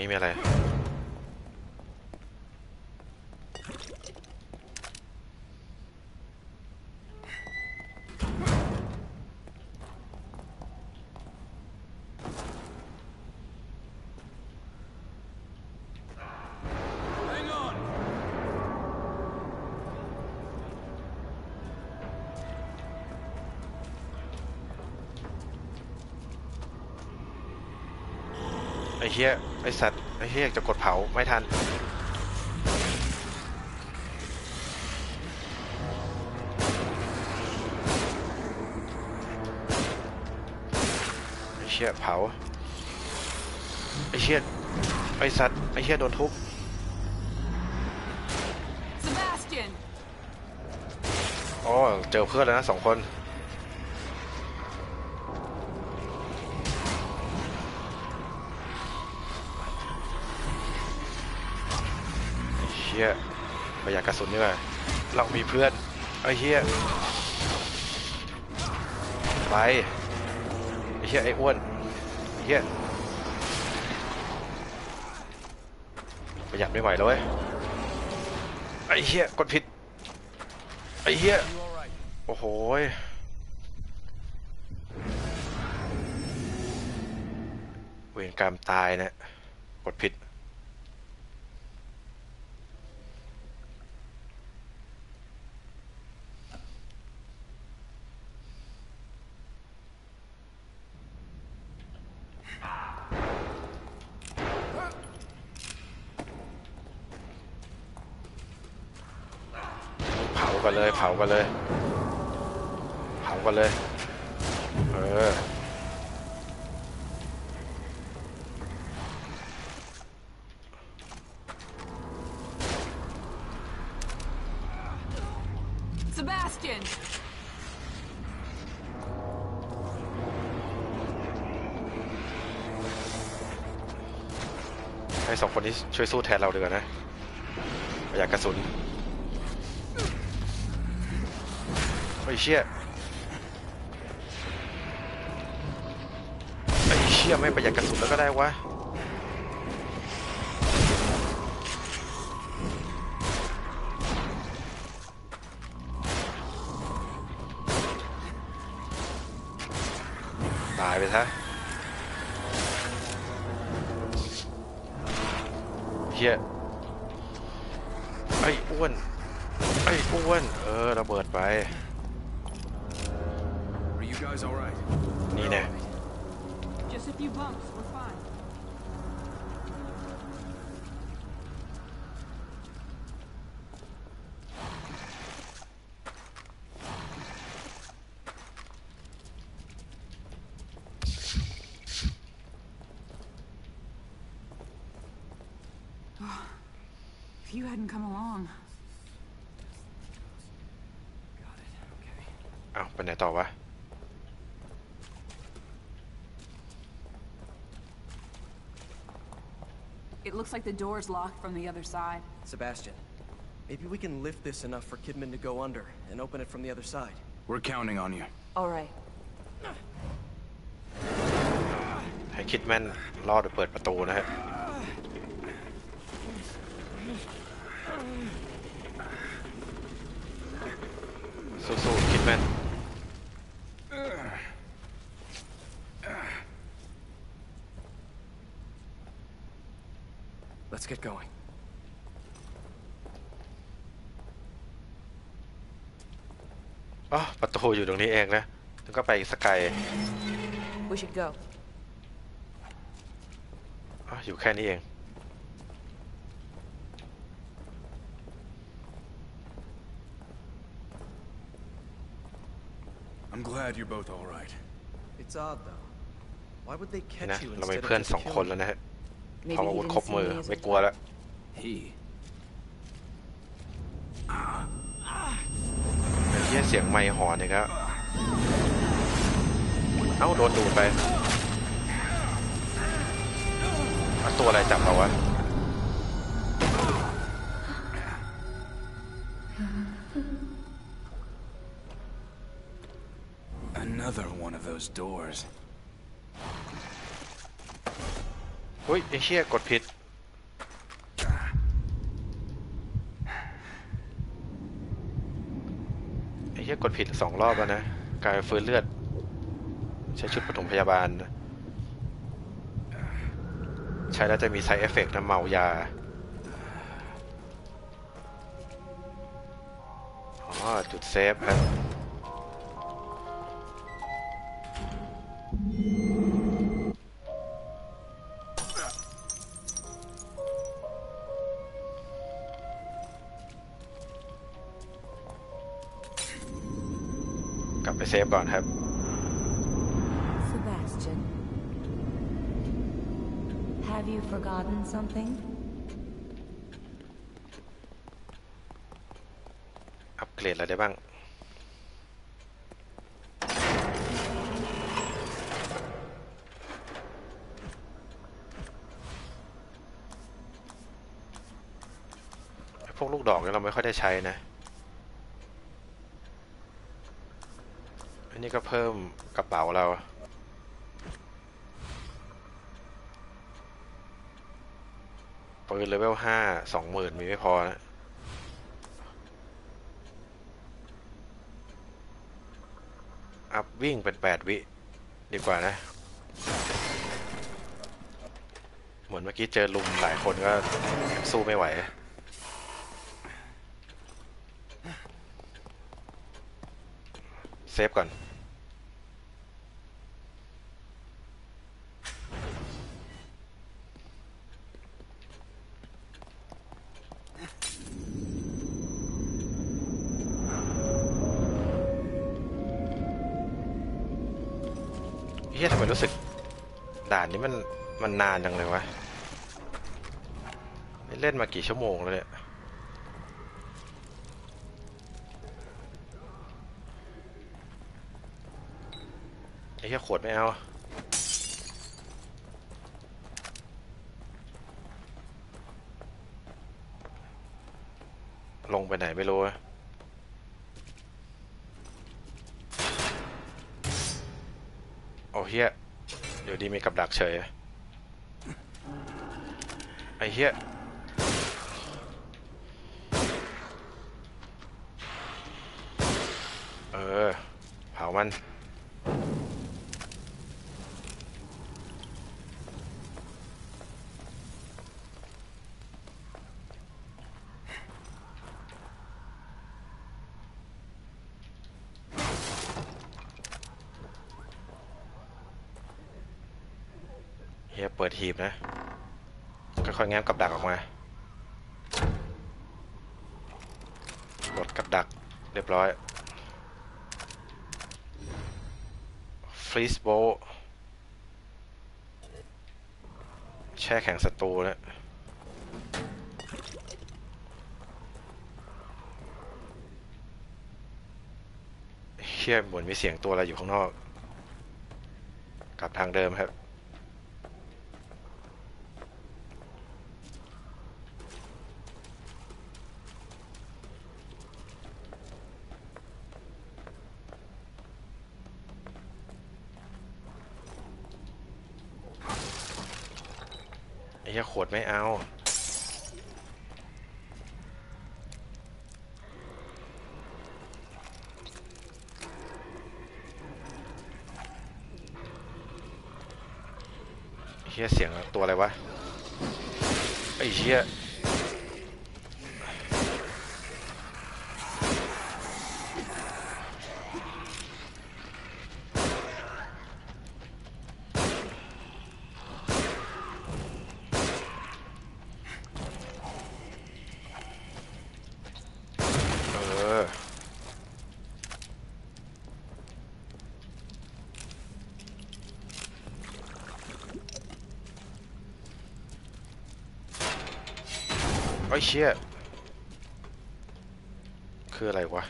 นี่ห้องนี้มีอะไร Hang on! ไอ้เฮีย ไอ้สัตว์ไอ้เฮียจะกดเผาไม่ทัน ไอ้เชี่ยเผา ไอ้เชี่ยไอ้สัตว์ไอ้เชี่ยโดนทุบ Sebastian! อ๋อเจอเพื่อนแล้วนะสองคน เชี่ยประหยัดกระสุนดีกว่าเรามีเพื่อนไอ้เฮียไปไอ้เฮียไอ้อ้วนไอ้เฮียประหยัดไม่ไหวแล้วเว้ยไอ้เฮียกดผิดไอ้เหี้ยโอ้โหเวรกรรมตายนะกดผิด เผากันเลย เผากันเลย เผากันเลย เออ Sebastian! ให้สอง คนนี้ช่วยสู้แทนเราดีกว่านะประหยัดกระสุนไอ้เชี่ยไอ้เชี่ยไม่ประหยัดกระสุนแล้วก็ได้วะ ฮียไอ้อ้วน ไอ้อ้วน เออระเบิดไป Are you guys all right? นี่แน่ Just a few bumps, we're It looks like the door's locked from the other side. Sebastian, maybe we can lift this enough for Kidman to go under and open it from the other side. We're counting on you. All right. ให้คิดแม่นรอดไปเปิดประตูนะฮะ สู้ๆคิดแม่น Let's get going. อ๋อประตูอยู่ตรงนี้เองนะแล้วก็ไปสกาย We should go. อ๋ออยู่แค่นี้เอง I'm glad you're both all right. It's odd, though. Why would they นี่นะ catch you เราเป็น instead เพื่อน of สอง just คน killing แล้ว you? นะฮะ Maybe เขา he อาวุธ didn't ครบ see มือ me as ไม่ a กลัวแล้ว He. ไอ้เหี้ยเสียงไมค์หอนอีกแล้วเอ้าโดนดูดไปเอาตัวอะไรจับเราวะ Another one of those doors. อุ้ยไอ้เชี่ยกดผิด ไอ้เชี่ยกดผิดสองรอบแล้วนะ กลายเฟื้นเลือด ใช้ชุดปฐมพยาบาล ใช้แล้วจะมีไซเอฟเฟกต์นะเมายา อ๋อ จุดเซฟครับ เซฟก่อนครับ Sebastian. Have you forgotten something? อัปเกรดอะไรได้บ้างไอ้พวกลูกดอกเนี่ยเราไม่ค่อยได้ใช้นะ นนี้ก็เพิ่มกระเป๋าเราปืนเลเวลห้าสองหมื่นมีไม่พอนะ up วิ่งเป็นแปดวิ ดีกว่านะ เหมือนเมื่อกี้เจอรุมหลายคนก็สู้ไม่ไหว save ก่อน รู้สึก ด่านนี้มันมันนานจังเลยวะเล่นมากี่ชั่วโมงแล้วเนี่ยไอ้เหี้ยขวดไม่เอาลงไปไหนไม่รู้โอ้เฮีย เดี๋ยวดีมีกับดักเฉย ไอ้เฮียเออ เผามัน เฮียเปิดหีบนะค่อยๆแง้มกับดักออกมากดกับดักเรียบร้อยฟรีสโบแช่แข็งศัตรูแล้วเฮียเหมือนมีเสียงตัวอะไรอยู่ข้างนอก กลับทางเดิมครับ ไอ้เหี้ยขวดไม่เอา ไอ้เหี้ยเสียงตัวอะไรวะ ไอ้เหี้ยเออ ไอ้ยเชี่ยคืออะไรวะ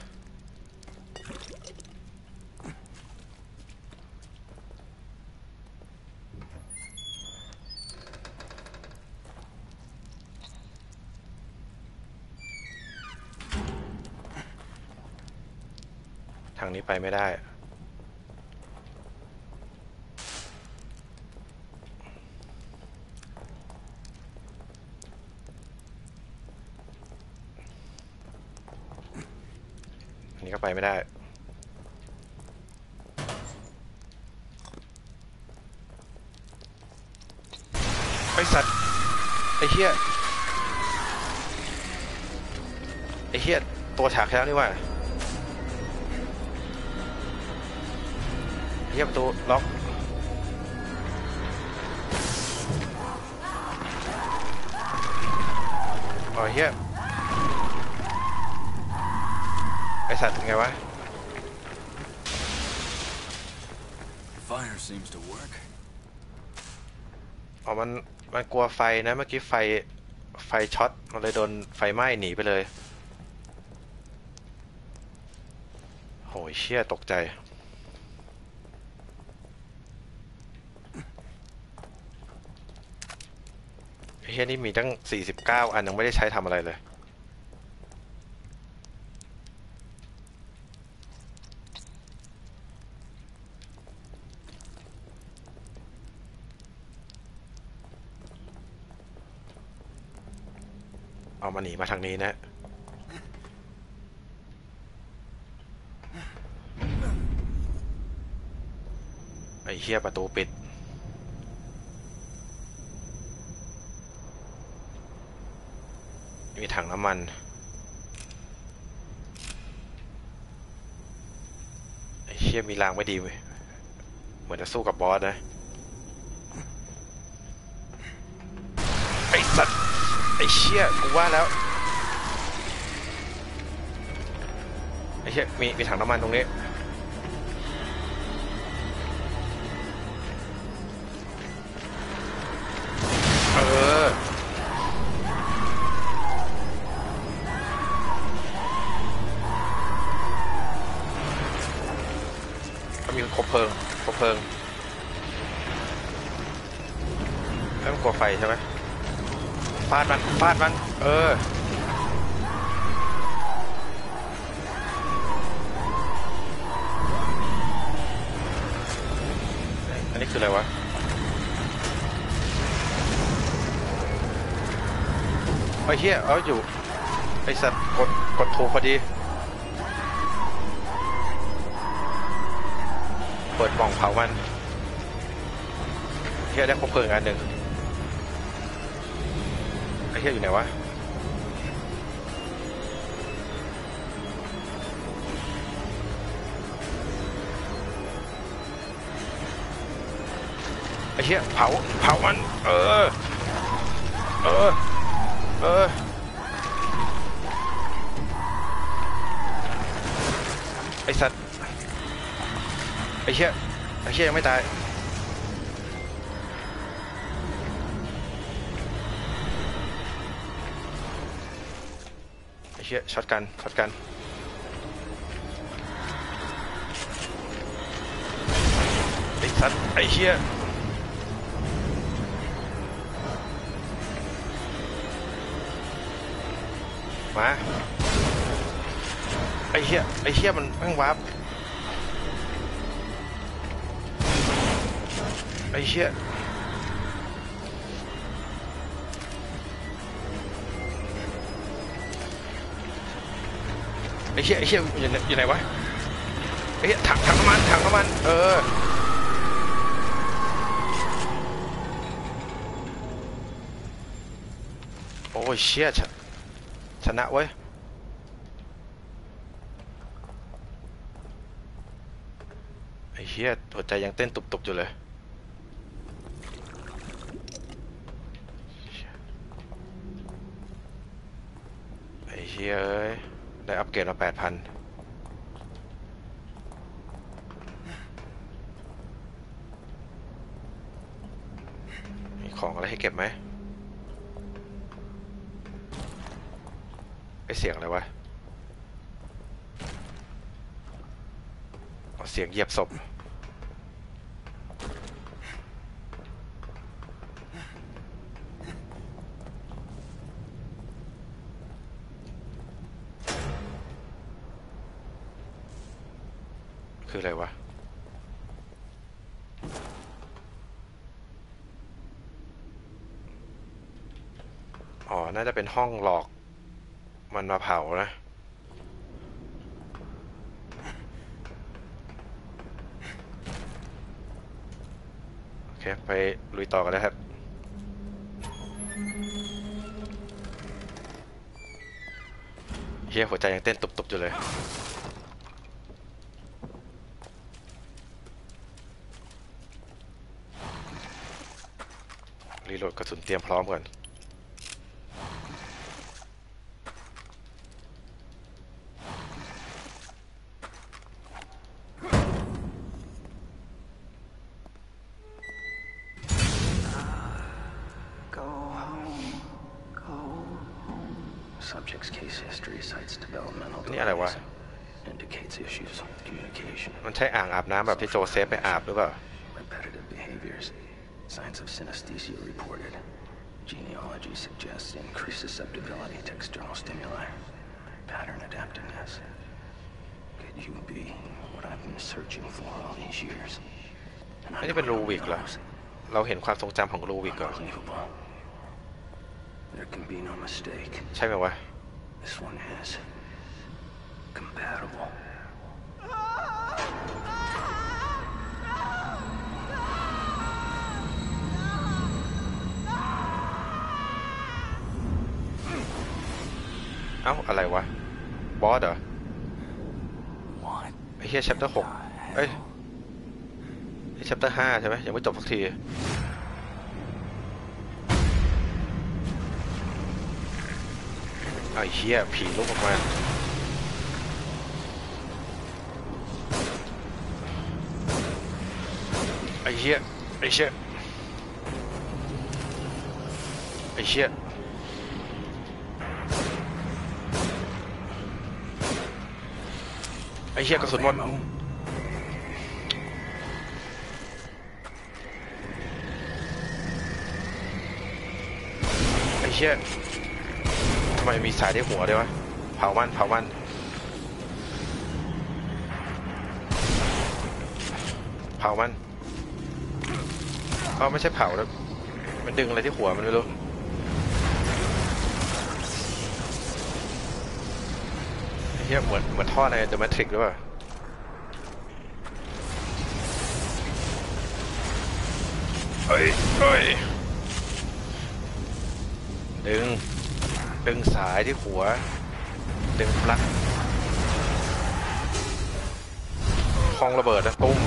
ทางนี้ไปไม่ได้ อันนี้ก็ ไปไม่ได้ไอสัตว์ไอเฮียไอเฮียตัวฉากแล้วนี่หว่าไอ้เฮียประตูล็อกอ๋อเฮีย สัตว์เป็นไงวะ Fire seems to work. อ๋อมันมันกลัวไฟนะเมื่อกี้ไฟไฟช็อตมันเลยโดนไฟไหม้หนีไปเลย โหยเชี่ยตกใจ ไอ้เฮียนี่มีตั้ง 49 อันยังไม่ได้ใช้ทำอะไรเลย มาหนีมาทางนี้นะ ไอ้เหี้ยประตูปิด มีถังน้ำมัน ไอ้เชี่ยมีรางไม่ดีเว้ย เหมือนจะสู้กับบอสนะ ไอ้สัตว์ เชี่ยกูว่าแล้วไอ้เชี่ยมีมีถังน้ำมันตรงนี้เออก็มีคบเพลิงคบเพลิงแล้วมันกลัวไฟใช่ไหมาดมันฟาดมัน เออ อันนี้คืออะไรวะไอ้เหี้ย เอาอยู่ ไอสัตว์กด กดถูกพอดี เปิดปล่องเผามันเฮียได้ครบเพลิงอันหนึ่ง เฮียอยู่ไหนวะไอ้เฮียเผาเผามันเออเออเออไอ้สัตว์ไอ้เชี่ยไอ้เชี่ยยังไม่ตาย ชี่ยช็อตกันช็อตกันไอ้สัตว์ไอ้เชี่ยมาไอ้เชี่ยไอ้เชี่ยมันแม่งวาร์ปไอ้เชี่ย ไอ้เชี่ยไอ้เชี่ยอยู่ไหนอยู่ไหนวะไอ้เหี้ยถังถังน้ำมันถังน้ำมันเออโอ้ยเชี่ยชชนะเว้ยไอ้เชี่ยหัวใจยังเต้นตุบๆอยู่เลยไอ้เชี่ยเอ้ย ได้อัปเกรดมาแปดพันมีของอะไรให้เก็บไหมไอเสียงอะไรวะเสียงเหยียบศพ ออะไรวะอ๋อ น่าจะเป็นห้องหลอก มันมาเผานะ โอเค ไปลุยต่อกันนะครับ เฮียหัวใจยังเต้นตุบๆอยู่เลย รีโหลดกระ สุนเตรียมพร้อมก่อน Go home. Go home. Subject's case history cites developmental นี่อะไรวะ delays. Indicates issues with communication. มันใช่อ่างอาบน้ำแบบที่โจเซฟไปอาบหรือเปล่า Repetitive behaviors. Signs of synesthesia reported. Genealogy suggests increased susceptibility to external stimuli. Pattern adaptiveness. Could you be what I've been searching for all these years? And I ไม่ได้เป็น know รูวิกเหรอ knows. เราเห็นความทรงจำของรูวิกเหรอ Unbelievable. There can be no mistake. ใช่ไหมวะ This one is compatible. าอะไรวะ บอสเหรอ What ไอ้เฮีย chapter หกเอ้ยไอ้ chapter ห้าใช่ไหมยังไม่จบสักทีไอ้เฮียผีลุกออกมาไอ้เฮียไอ้เชี่ยไอ้เชี่ย ไอ้เชี่ยกระสุนหมดไอ้เชี่ยทำไมมีสายที่หัวด้วยวะ เผามัน เผามันเผามัน เอ๋อไม่ใช่เผาแล้วมันดึงอะไรที่หัวมันไม่รู้ ไอ้เหี้ยเหมือนเหมือนท่อใน The Matrix หรือเปล่าเฮ้ยเฮ้ยดึง ดึงสายที่หัว ดึงปลั๊กคลองระเบิดนะตุ้ม